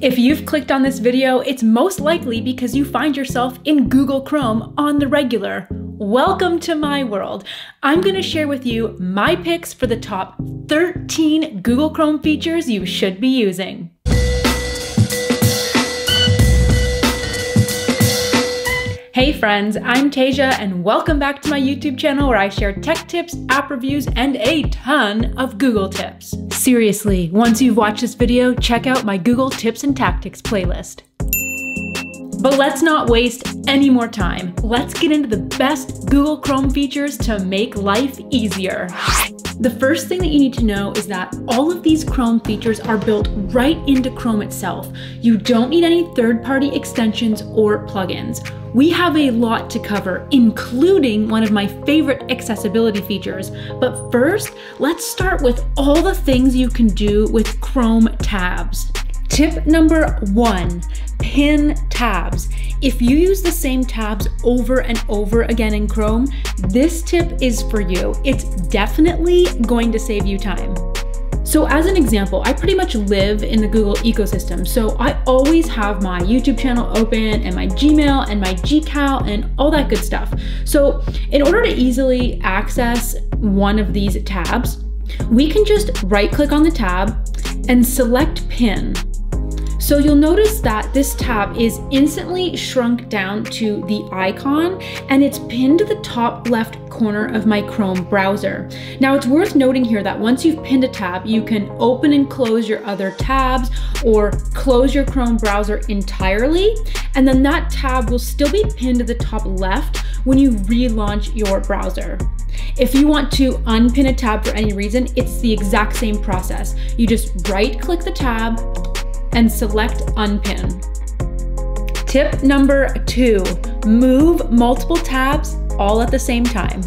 If you've clicked on this video, it's most likely because you find yourself in Google Chrome on the regular. Welcome to my world. I'm going to share with you my picks for the top 13 Google Chrome features you should be using. Hey friends, I'm Tasia and welcome back to my YouTube channel where I share tech tips, app reviews, and a ton of Google tips. Seriously, once you've watched this video, check out my Google Tips and Tactics playlist. But let's not waste any more time. Let's get into the best Google Chrome features to make life easier. The first thing that you need to know is that all of these Chrome features are built right into Chrome itself. You don't need any third-party extensions or plugins. We have a lot to cover, including one of my favorite accessibility features. But first, let's start with all the things you can do with Chrome tabs. Tip number one, pin tabs. If you use the same tabs over and over again in Chrome, this tip is for you. It's definitely going to save you time. So as an example, I pretty much live in the Google ecosystem. So I always have my YouTube channel open and my Gmail and my Gcal and all that good stuff. So in order to easily access one of these tabs, we can just right click on the tab and select pin. So you'll notice that this tab is instantly shrunk down to the icon and it's pinned to the top left corner of my Chrome browser. Now it's worth noting here that once you've pinned a tab, you can open and close your other tabs or close your Chrome browser entirely. And then that tab will still be pinned to the top left when you relaunch your browser. If you want to unpin a tab for any reason, it's the exact same process. You just right click the tab, and select Unpin. Tip number two, move multiple tabs all at the same time.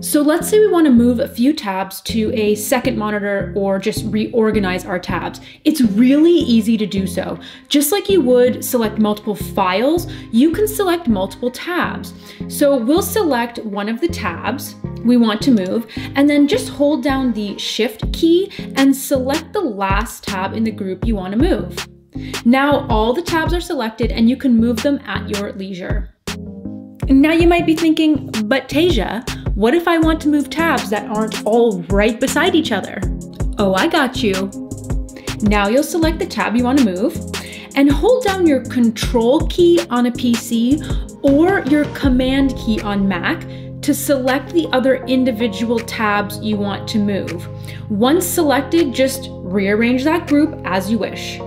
So let's say we want to move a few tabs to a second monitor or just reorganize our tabs. It's really easy to do so. Just like you would select multiple files, you can select multiple tabs. So we'll select one of the tabs we want to move and then just hold down the shift key and select the last tab in the group you want to move. Now all the tabs are selected and you can move them at your leisure. Now you might be thinking, but Tasia, what if I want to move tabs that aren't all right beside each other? Oh, I got you. Now you'll select the tab you want to move and hold down your control key on a PC or your command key on Mac to select the other individual tabs you want to move. Once selected, just rearrange that group as you wish.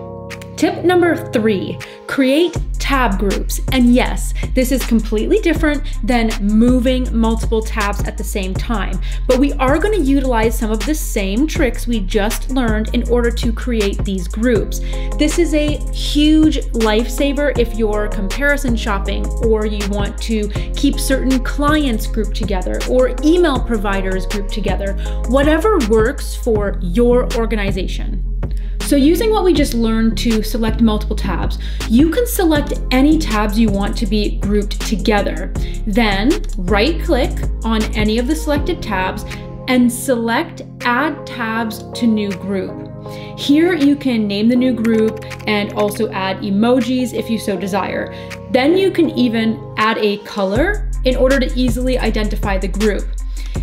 Tip number three, create tab groups. And yes, this is completely different than moving multiple tabs at the same time, but we are gonna utilize some of the same tricks we just learned in order to create these groups. This is a huge lifesaver if you're comparison shopping or you want to keep certain clients grouped together or email providers grouped together, whatever works for your organization. So using what we just learned to select multiple tabs, you can select any tabs you want to be grouped together. Then right click on any of the selected tabs and select add tabs to new group. Here you can name the new group and also add emojis if you so desire. Then you can even add a color in order to easily identify the group.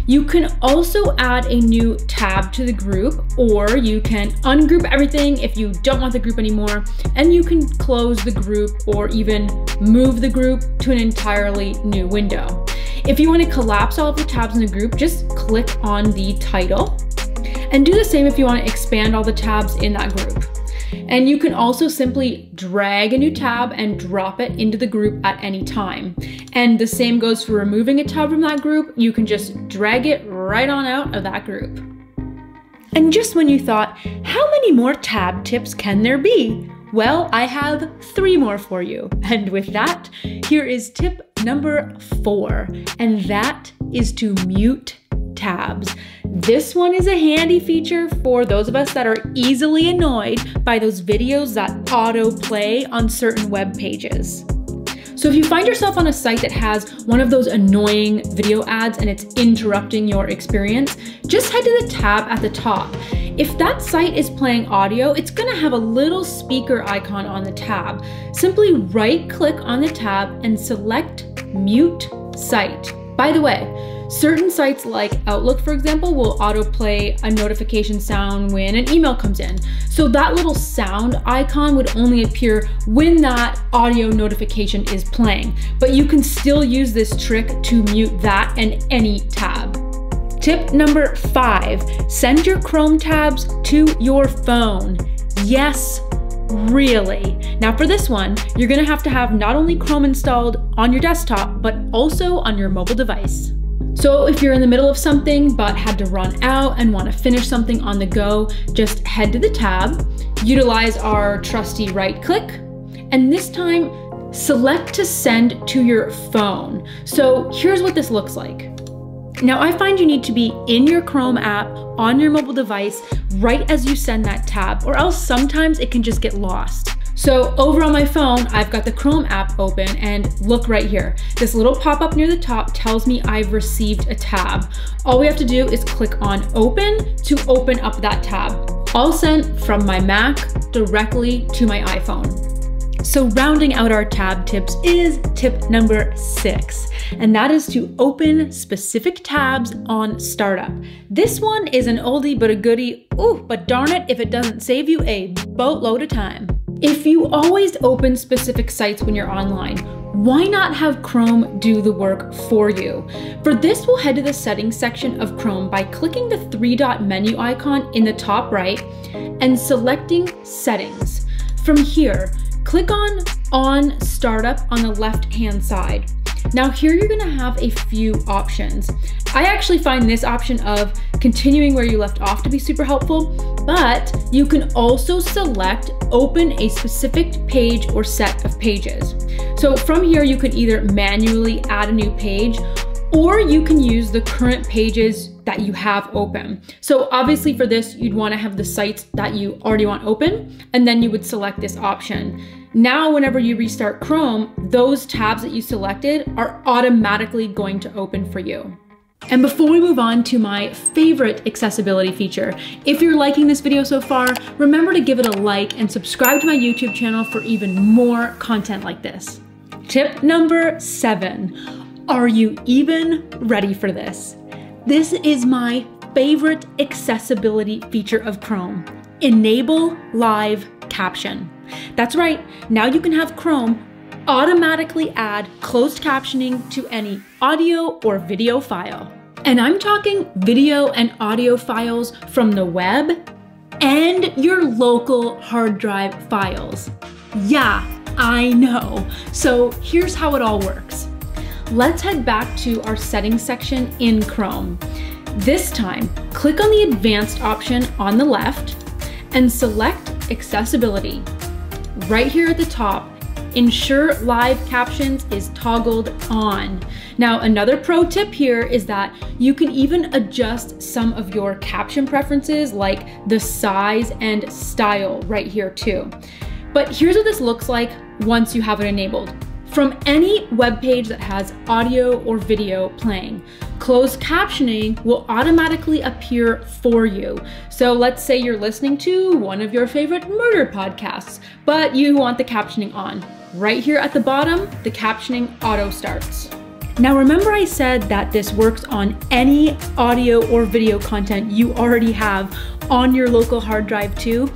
You can also add a new tab to the group, or you can ungroup everything if you don't want the group anymore, and you can close the group or even move the group to an entirely new window. If you want to collapse all of the tabs in the group, just click on the title. And do the same if you want to expand all the tabs in that group. And you can also simply drag a new tab and drop it into the group at any time. And the same goes for removing a tab from that group. You can just drag it right on out of that group. And just when you thought, how many more tab tips can there be? Well, I have three more for you. And with that, here is tip number four, and that is to mute tabs. This one is a handy feature for those of us that are easily annoyed by those videos that autoplay on certain web pages. So if you find yourself on a site that has one of those annoying video ads and it's interrupting your experience, just head to the tab at the top. If that site is playing audio, it's gonna have a little speaker icon on the tab. Simply right click on the tab and select Mute Site. By the way, certain sites like Outlook, for example, will autoplay a notification sound when an email comes in. So that little sound icon would only appear when that audio notification is playing. But you can still use this trick to mute that and any tab. Tip number five, send your Chrome tabs to your phone. Yes, really. Now for this one, you're gonna have to have not only Chrome installed on your desktop, but also on your mobile device. So if you're in the middle of something but had to run out and want to finish something on the go, just head to the tab, utilize our trusty right click, and this time select to send to your phone. So here's what this looks like. Now I find you need to be in your Chrome app on your mobile device right as you send that tab, or else sometimes it can just get lost. So over on my phone, I've got the Chrome app open and look right here. This little pop-up near the top tells me I've received a tab. All we have to do is click on open to open up that tab. All sent from my Mac directly to my iPhone. So rounding out our tab tips is tip number six, and that is to open specific tabs on startup. This one is an oldie but a goodie, ooh, but darn it if it doesn't save you a boatload of time. If you always open specific sites when you're online, why not have Chrome do the work for you? For this, we'll head to the settings section of Chrome by clicking the three dot menu icon in the top right and selecting settings. From here, Click on On Startup on the left-hand side. Now here you're gonna have a few options. I actually find this option of continuing where you left off to be super helpful, but you can also select open a specific page or set of pages. So from here, you could either manually add a new page or you can use the current pages that you have open. So obviously for this, you'd wanna have the sites that you already want open, and then you would select this option. Now, whenever you restart Chrome, those tabs that you selected are automatically going to open for you. And before we move on to my favorite accessibility feature, if you're liking this video so far, remember to give it a like and subscribe to my YouTube channel for even more content like this. Tip number seven, are you even ready for this? This is my favorite accessibility feature of Chrome. Enable live caption. That's right, now you can have Chrome automatically add closed captioning to any audio or video file. And I'm talking video and audio files from the web and your local hard drive files. Yeah, I know. So here's how it all works. Let's head back to our settings section in Chrome. This time, click on the advanced option on the left and select accessibility. Right here at the top, ensure live captions is toggled on. Now, another pro tip here is that you can even adjust some of your caption preferences like the size and style right here too. But here's what this looks like once you have it enabled. From any web page that has audio or video playing, closed captioning will automatically appear for you. So let's say you're listening to one of your favorite murder podcasts, but you want the captioning on. Right here at the bottom, the captioning auto starts. Now remember I said that this works on any audio or video content you already have on your local hard drive too?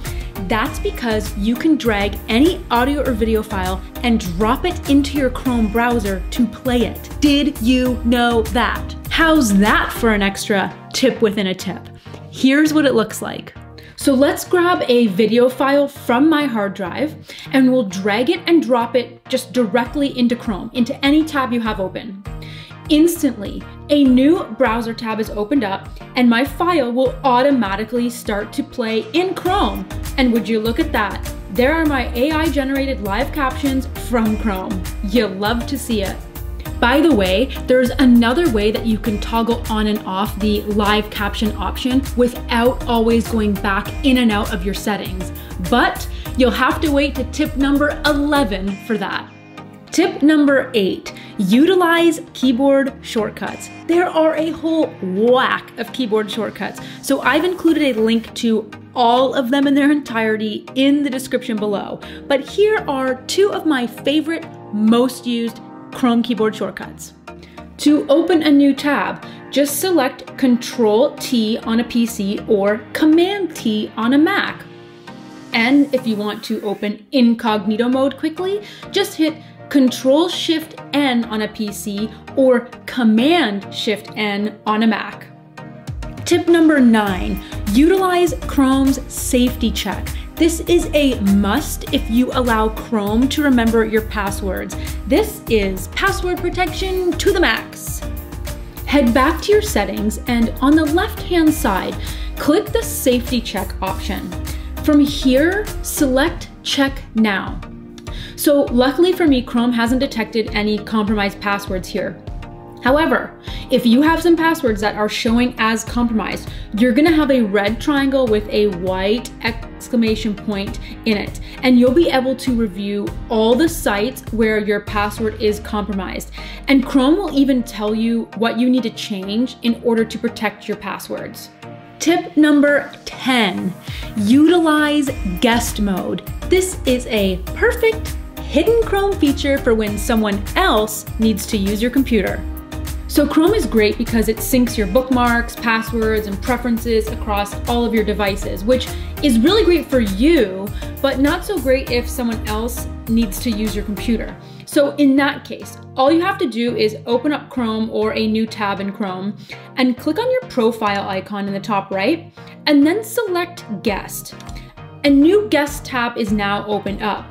That's because you can drag any audio or video file and drop it into your Chrome browser to play it. Did you know that? How's that for an extra tip within a tip? Here's what it looks like. So let's grab a video file from my hard drive and we'll drag it and drop it just directly into Chrome, into any tab you have open. Instantly, a new browser tab is opened up and my file will automatically start to play in Chrome. And would you look at that? There are my AI generated live captions from Chrome. You'll love to see it. By the way, there's another way that you can toggle on and off the live caption option without always going back in and out of your settings. But you'll have to wait to tip number 11 for that. Tip number eight, utilize keyboard shortcuts. There are a whole whack of keyboard shortcuts. So I've included a link to all of them in their entirety in the description below. But here are two of my favorite, most used Chrome keyboard shortcuts. To open a new tab, just select Control T on a PC or Command T on a Mac. And if you want to open incognito mode quickly, just hit Control Shift N on a PC or Command Shift N on a Mac. Tip number nine, utilize Chrome's safety check. This is a must if you allow Chrome to remember your passwords. This is password protection to the max. Head back to your settings and on the left hand side, click the safety check option. From here, select check now. So luckily for me, Chrome hasn't detected any compromised passwords here. However, if you have some passwords that are showing as compromised, you're gonna have a red triangle with a white exclamation point in it, and you'll be able to review all the sites where your password is compromised. And Chrome will even tell you what you need to change in order to protect your passwords. Tip number 10, utilize guest mode. This is a perfect hidden Chrome feature for when someone else needs to use your computer. So Chrome is great because it syncs your bookmarks, passwords, and preferences across all of your devices, which is really great for you, but not so great if someone else needs to use your computer. So in that case, all you have to do is open up Chrome or a new tab in Chrome and click on your profile icon in the top right, and then select guest. A new guest tab is now opened up.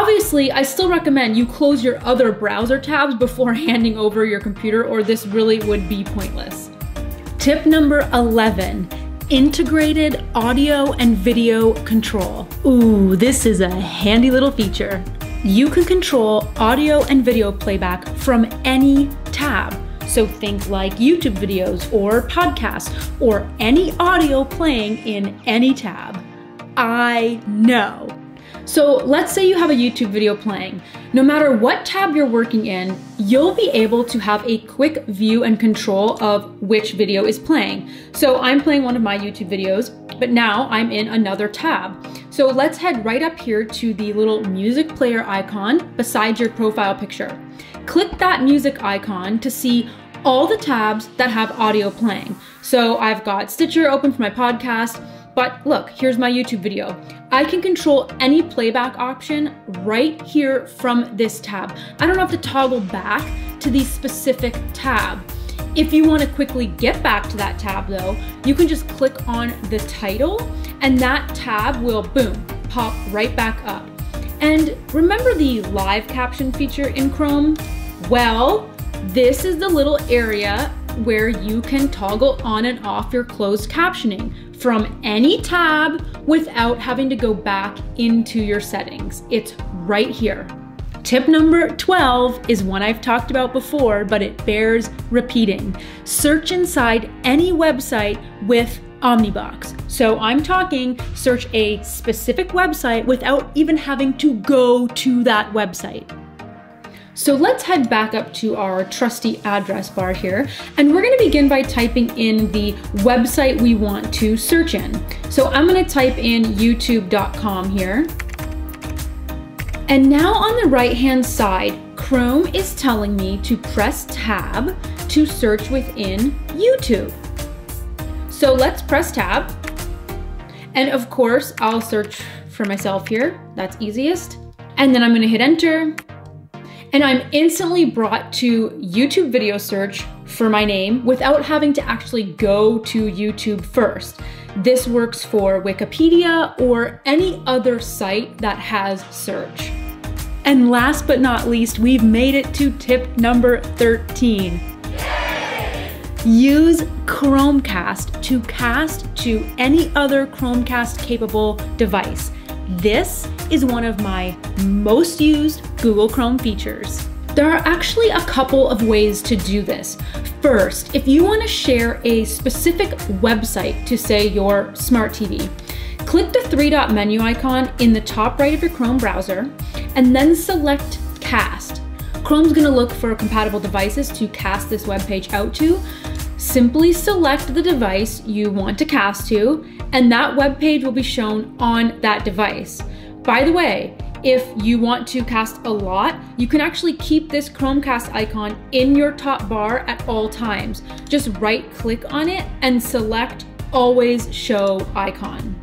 Obviously, I still recommend you close your other browser tabs before handing over your computer or this really would be pointless. Tip number 11, integrated audio and video control. Ooh, this is a handy little feature. You can control audio and video playback from any tab. So think like YouTube videos or podcasts or any audio playing in any tab. I know so let's say you have a YouTube video playing. No matter what tab you're working in, you'll be able to have a quick view and control of which video is playing. So I'm playing one of my YouTube videos, but now I'm in another tab. So let's head right up here to the little music player icon beside your profile picture. Click that music icon to see all the tabs that have audio playing. So I've got Stitcher open for my podcast, but look, here's my YouTube video. I can control any playback option right here from this tab. I don't have to toggle back to the specific tab. If you wanna quickly get back to that tab though, you can just click on the title and that tab will, boom, pop right back up. And remember the live caption feature in Chrome? Well, this is the little area where you can toggle on and off your closed captioning from any tab without having to go back into your settings. It's right here. Tip number 12 is one I've talked about before, but it bears repeating. Search inside any website with Omnibox. So I'm talking search a specific website without even having to go to that website. So let's head back up to our trusty address bar here, and we're gonna begin by typing in the website we want to search in. So I'm gonna type in youtube.com here. And now on the right-hand side, Chrome is telling me to press tab to search within YouTube. So let's press tab. And of course, I'll search for myself here. That's easiest. And then I'm gonna hit enter and I'm instantly brought to YouTube video search for my name without having to actually go to YouTube first. This works for Wikipedia or any other site that has search. And last but not least, we've made it to tip number 13. Use Chromecast to cast to any other Chromecast capable device. This is one of my most used Google Chrome features. There are actually a couple of ways to do this. First, if you want to share a specific website to say your smart TV, click the three dot menu icon in the top right of your Chrome browser and then select Cast. Chrome's gonna look for compatible devices to cast this web page out to. Simply select the device you want to cast to, and that web page will be shown on that device. By the way, if you want to cast a lot, you can actually keep this Chromecast icon in your top bar at all times. Just right click on it and select always show icon.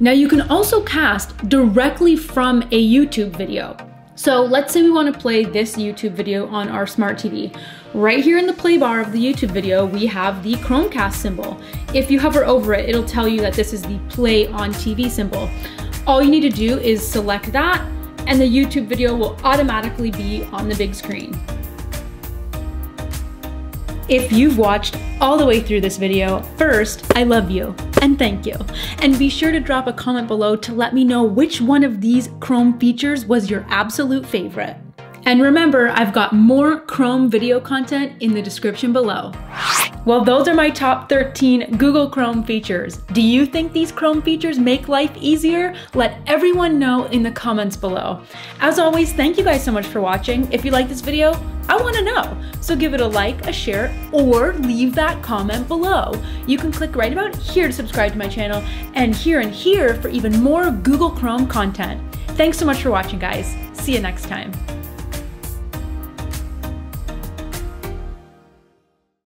Now you can also cast directly from a YouTube video. So let's say we want to play this YouTube video on our smart TV. Right here in the play bar of the YouTube video, we have the Chromecast symbol. If you hover over it, it'll tell you that this is the play on TV symbol. All you need to do is select that and the YouTube video will automatically be on the big screen. If you've watched all the way through this video, first, I love you and thank you. And be sure to drop a comment below to let me know which one of these Chrome features was your absolute favorite. And remember, I've got more Chrome video content in the description below. Well, those are my top 13 Google Chrome features. Do you think these Chrome features make life easier? Let everyone know in the comments below. As always, thank you guys so much for watching. If you like this video, I want to know. So give it a like, a share, or leave that comment below. You can click right about here to subscribe to my channel, and here and here for even more Google Chrome content. Thanks so much for watching, guys. See you next time.